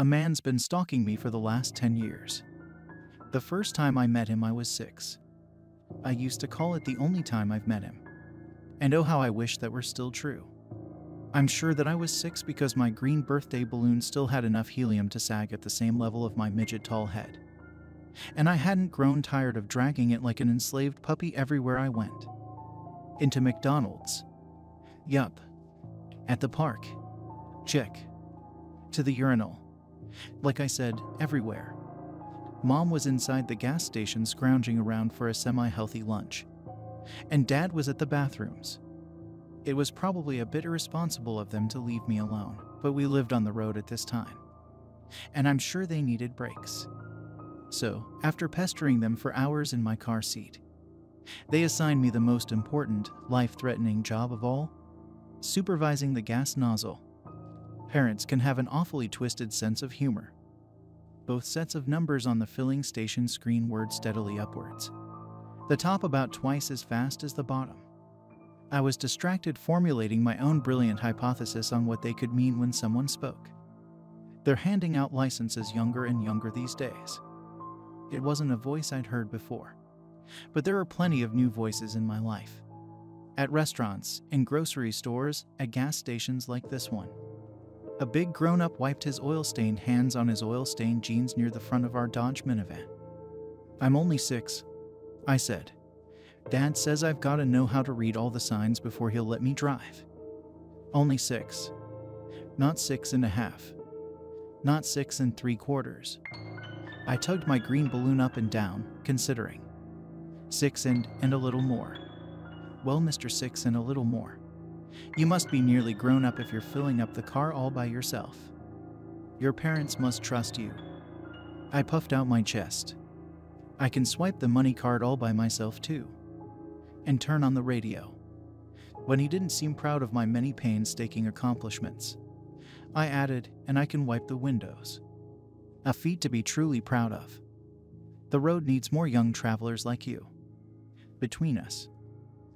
A man's been stalking me for the last 10 years. The first time I met him, I was six. I used to call it the only time I've met him. And oh, how I wish that were still true. I'm sure that I was six because my green birthday balloon still had enough helium to sag at the same level of my midget tall head. And I hadn't grown tired of dragging it like an enslaved puppy everywhere I went. Into McDonald's. Yup. At the park. Check. To the urinal. Like I said, everywhere. Mom was inside the gas station scrounging around for a semi healthy lunch. And Dad was at the bathrooms. It was probably a bit irresponsible of them to leave me alone, but we lived on the road at this time. And I'm sure they needed breaks. So, after pestering them for hours in my car seat, they assigned me the most important, life threatening job of all supervising the gas nozzle. Parents can have an awfully twisted sense of humor. Both sets of numbers on the filling station screen whirred steadily upwards, the top about twice as fast as the bottom. I was distracted formulating my own brilliant hypothesis on what they could mean when someone spoke. They're handing out licenses younger and younger these days. It wasn't a voice I'd heard before, but there are plenty of new voices in my life. At restaurants, in grocery stores, at gas stations like this one. A big grown up wiped his oil stained hands on his oil stained jeans near the front of our Dodge minivan. I'm only six, I said. Dad says I've got to know how to read all the signs before he'll let me drive. Only six. Not six and a half. Not six and three quarters. I tugged my green balloon up and down, considering. Six and, and a little more. Well, Mr. Six and a little more. You must be nearly grown up if you're filling up the car all by yourself. Your parents must trust you. I puffed out my chest. I can swipe the money card all by myself, too. And turn on the radio. When he didn't seem proud of my many painstaking accomplishments, I added, and I can wipe the windows. A feat to be truly proud of. The road needs more young travelers like you. Between us,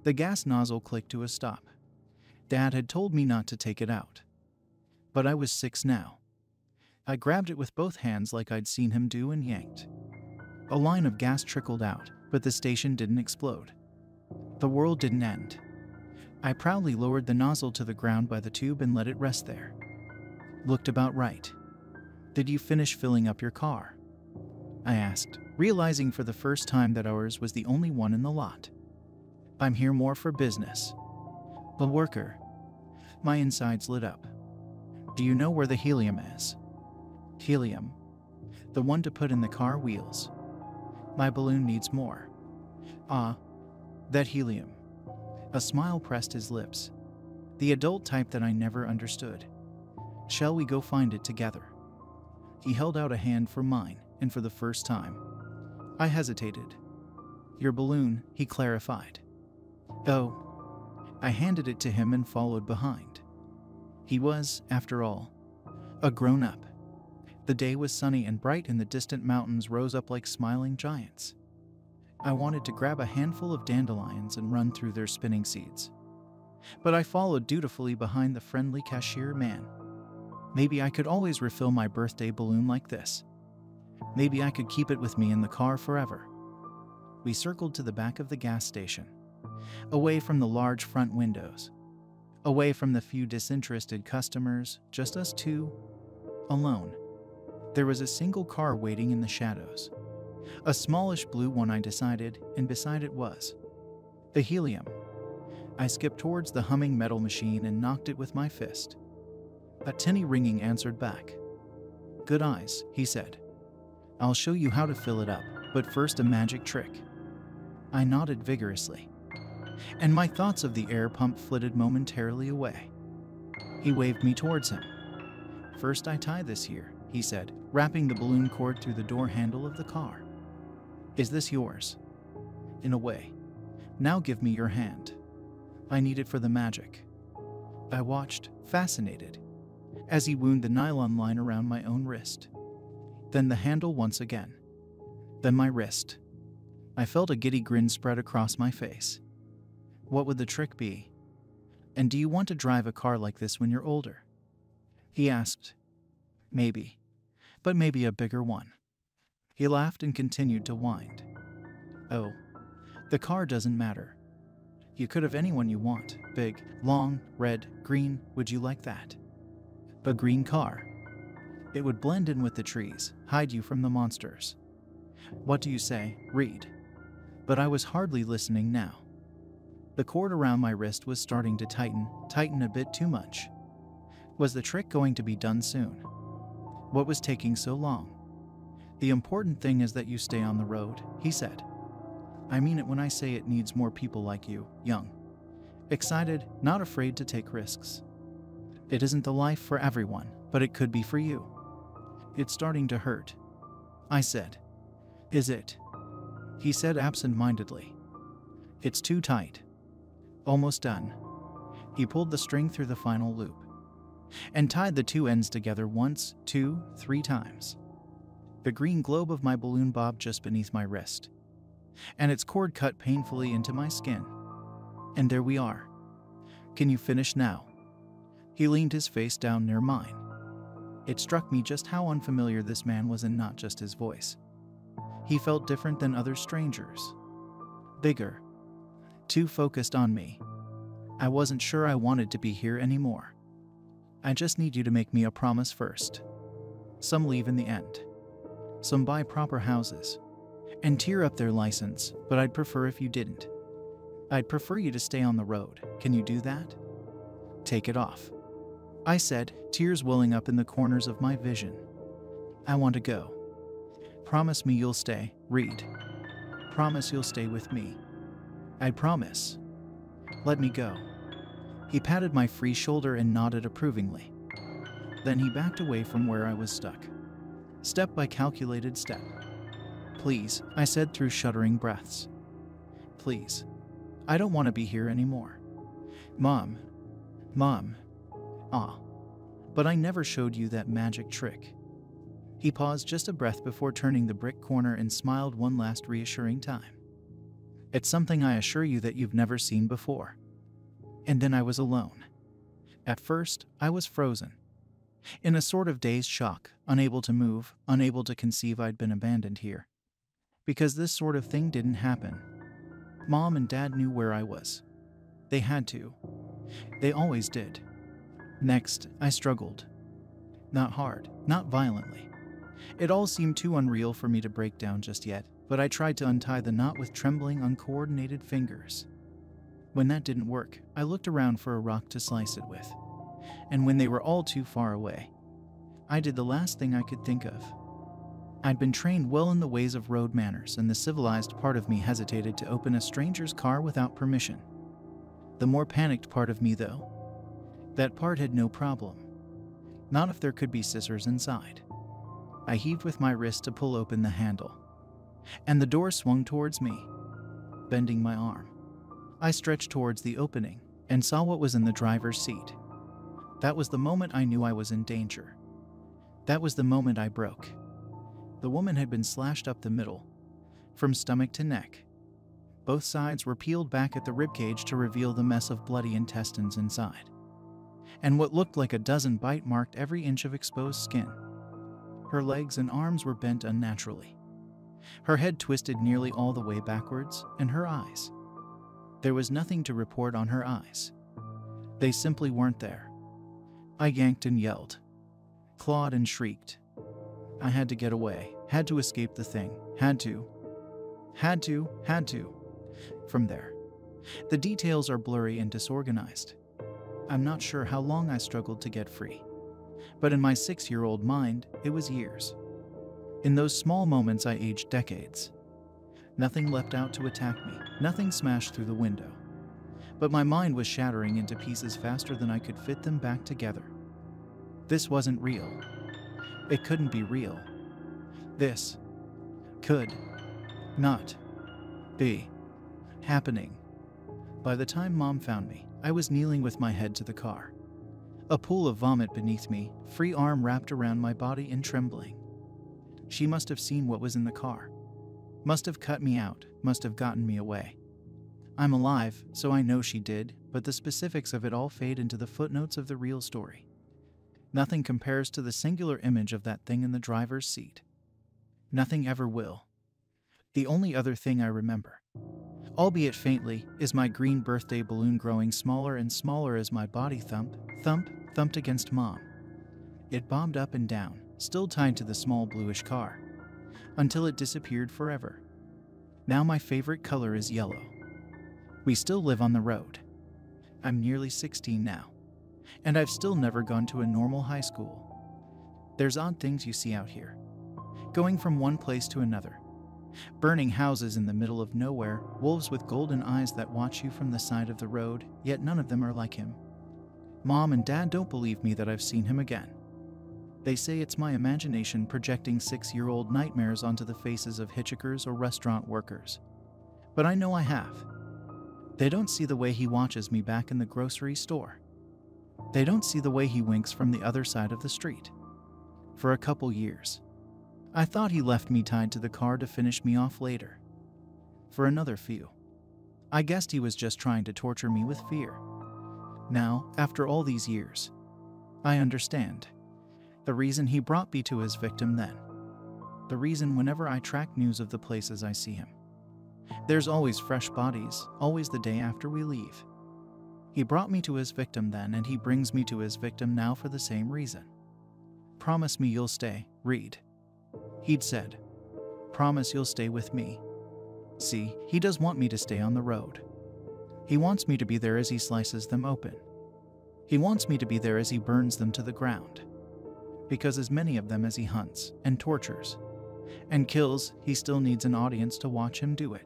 the gas nozzle clicked to a stop. Dad had told me not to take it out. But I was six now. I grabbed it with both hands like I'd seen him do and yanked. A line of gas trickled out, but the station didn't explode. The world didn't end. I proudly lowered the nozzle to the ground by the tube and let it rest there. Looked about right. Did you finish filling up your car? I asked, realizing for the first time that ours was the only one in the lot. I'm here more for business. The worker. My insides lit up. Do you know where the helium is? Helium. The one to put in the car wheels. My balloon needs more. Ah, that helium. A smile pressed his lips. The adult type that I never understood. Shall we go find it together? He held out a hand for mine, and for the first time, I hesitated. Your balloon, he clarified. Oh. I handed it to him and followed behind. He was, after all, a grown up. The day was sunny and bright, and the distant mountains rose up like smiling giants. I wanted to grab a handful of dandelions and run through their spinning seeds. But I followed dutifully behind the friendly cashier man. Maybe I could always refill my birthday balloon like this. Maybe I could keep it with me in the car forever. We circled to the back of the gas station, away from the large front windows, away from the few disinterested customers, just us two, alone. There was a single car waiting in the shadows. A smallish blue one, I decided, and beside it was the helium. I skipped towards the humming metal machine and knocked it with my fist. A tinny ringing answered back. Good eyes, he said. I'll show you how to fill it up, but first a magic trick. I nodded vigorously, and my thoughts of the air pump flitted momentarily away. He waved me towards him. First, I tie this here, he said, wrapping the balloon cord through the door handle of the car. Is this yours? In a way. Now give me your hand. I need it for the magic. I watched, fascinated, as he wound the nylon line around my own wrist. Then the handle once again. Then my wrist. I felt a giddy grin spread across my face. What would the trick be? And do you want to drive a car like this when you're older? He asked. Maybe. but maybe a bigger one. He laughed and continued to wind. Oh, the car doesn't matter. You could have anyone you want big, long, red, green. Would you like that? A green car. It would blend in with the trees, hide you from the monsters. What do you say? Reed. But I was hardly listening now. The cord around my wrist was starting to tighten, tighten a bit too much. Was the trick going to be done soon? What was taking so long? The important thing is that you stay on the road, he said. I mean it when I say it needs more people like you, young. Excited, not afraid to take risks. It isn't the life for everyone, but it could be for you. It's starting to hurt. I said. Is it? He said absent mindedly. It's too tight. Almost done. He pulled the string through the final loop and tied the two ends together once, two, three times. The green globe of my balloon bobbed just beneath my wrist, and its cord cut painfully into my skin. And there we are. Can you finish now? He leaned his face down near mine. It struck me just how unfamiliar this man was and not just his voice. He felt different than other strangers. Bigger. Too focused on me. I wasn't sure I wanted to be here anymore. I just need you to make me a promise first. Some leave in the end. Some buy proper houses and tear up their license, but I'd prefer if you didn't. I'd prefer you to stay on the road. Can you do that? Take it off. I said, tears welling up in the corners of my vision. I want to go. Promise me you'll stay, Reed. Promise you'll stay with me. I promise. Let me go. He patted my free shoulder and nodded approvingly. Then he backed away from where I was stuck. Step by calculated step. Please, I said through shuddering breaths. Please. I don't want to be here anymore. Mom. Mom. Ah. But I never showed you that magic trick. He paused just a breath before turning the brick corner and smiled one last reassuring time. It's something I assure you that you've never seen before. And then I was alone. At first, I was frozen. In a sort of dazed shock, unable to move, unable to conceive I'd been abandoned here. Because this sort of thing didn't happen. Mom and Dad knew where I was. They had to. They always did. Next, I struggled. Not hard, not violently. It all seemed too unreal for me to break down just yet, but I tried to untie the knot with trembling, uncoordinated fingers. When that didn't work, I looked around for a rock to slice it with. And when they were all too far away, I did the last thing I could think of. I'd been trained well in the ways of road manners, and the civilized part of me hesitated to open a stranger's car without permission. The more panicked part of me, though, that part had no problem. Not if there could be scissors inside. I heaved with my wrist to pull open the handle, and the door swung towards me, bending my arm. I stretched towards the opening and saw what was in the driver's seat. That was the moment I knew I was in danger. That was the moment I broke. The woman had been slashed up the middle, from stomach to neck. Both sides were peeled back at the ribcage to reveal the mess of bloody intestines inside and what looked like a dozen bite marked every inch of exposed skin. Her legs and arms were bent unnaturally. Her head twisted nearly all the way backwards, and her eyes. There was nothing to report on her eyes. They simply weren't there. I yanked and yelled, clawed and shrieked. I had to get away, had to escape the thing, had to. Had to, had to. From there. The details are blurry and disorganized. I'm not sure how long I struggled to get free. But in my six year old mind, it was years. In those small moments, I aged decades. Nothing leapt out to attack me, nothing smashed through the window. But my mind was shattering into pieces faster than I could fit them back together. This wasn't real. It couldn't be real. This could not be happening. By the time mom found me, I was kneeling with my head to the car. A pool of vomit beneath me, free arm wrapped around my body and trembling. She must have seen what was in the car. Must have cut me out, must have gotten me away. I'm alive, so I know she did, but the specifics of it all fade into the footnotes of the real story. Nothing compares to the singular image of that thing in the driver's seat. Nothing ever will. The only other thing I remember, albeit faintly, is my green birthday balloon growing smaller and smaller as my body thump, thump, thumped against Mom. It bobbed up and down, still tied to the small bluish car, until it disappeared forever. Now my favorite color is yellow. We still live on the road. I'm nearly 16 now, and I've still never gone to a normal high school. There's odd things you see out here. Going from one place to another. Burning houses in the middle of nowhere, wolves with golden eyes that watch you from the side of the road, yet none of them are like him. Mom and Dad don't believe me that I've seen him again. They say it's my imagination projecting six year old nightmares onto the faces of hitchhikers or restaurant workers. But I know I have. They don't see the way he watches me back in the grocery store. They don't see the way he winks from the other side of the street. For a couple years, I thought he left me tied to the car to finish me off later. For another few, I guessed he was just trying to torture me with fear. Now, after all these years, I understand. The reason he brought me to his victim then. The reason whenever I track news of the places I see him. There's always fresh bodies, always the day after we leave. He brought me to his victim then, and he brings me to his victim now for the same reason. Promise me you'll stay, Reed. He'd said, Promise you'll stay with me. See, he does want me to stay on the road. He wants me to be there as he slices them open. He wants me to be there as he burns them to the ground. Because as many of them as he hunts and tortures and kills, he still needs an audience to watch him do it.